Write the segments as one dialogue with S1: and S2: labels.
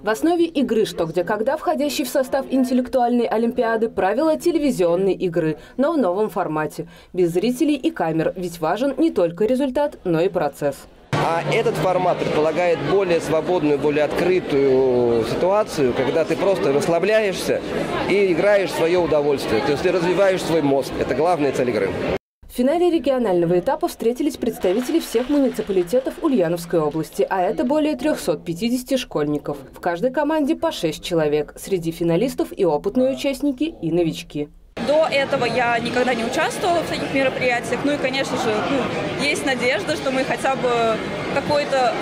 S1: В основе игры «Что, где, когда», входящей в состав интеллектуальной олимпиады, правила телевизионной игры, но в новом формате. Без зрителей и камер, ведь важен не только результат, но и процесс.
S2: А этот формат предполагает более свободную, более открытую ситуацию, когда ты просто расслабляешься и играешь в свое удовольствие. То есть ты развиваешь свой мозг. Это главная цель игры.
S1: Финале регионального этапа встретились представители всех муниципалитетов Ульяновской области, а это более 350 школьников. В каждой команде по 6 человек. Среди финалистов и опытные участники, и новички.
S3: До этого я никогда не участвовала в таких мероприятиях. Ну и, конечно же, ну, есть надежда, что мы хотя бы какой-то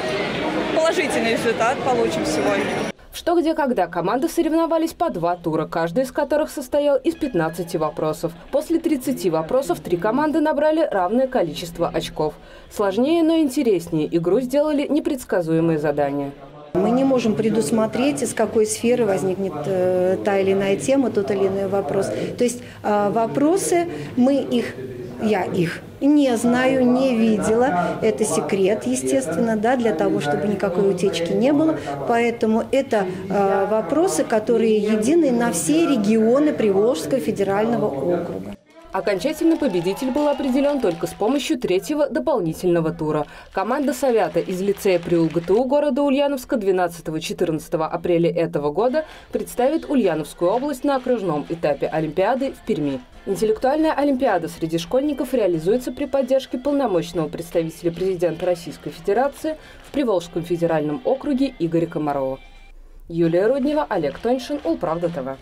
S3: положительный результат получим сегодня.
S1: Что, где, когда команды соревновались по два тура, каждый из которых состоял из 15 вопросов. После 30 вопросов три команды набрали равное количество очков. Сложнее, но интереснее игру сделали непредсказуемые задания.
S4: Мы не можем предусмотреть, из какой сферы возникнет э, та или иная тема, тот или иной вопрос. То есть э, вопросы, мы их я их не знаю, не видела. Это секрет, естественно, да, для того, чтобы никакой утечки не было. Поэтому это э, вопросы, которые едины на все регионы Приволжского федерального округа.
S1: Окончательный победитель был определен только с помощью третьего дополнительного тура. Команда Совята из лицея при УЛГТУ города Ульяновска 12-14 апреля этого года представит Ульяновскую область на окружном этапе Олимпиады в Перми. Интеллектуальная олимпиада среди школьников реализуется при поддержке полномочного представителя президента Российской Федерации в Приволжском федеральном округе Игоря Комарова. Юлия Руднева, Олег Тоньшин, Улправда ТВ.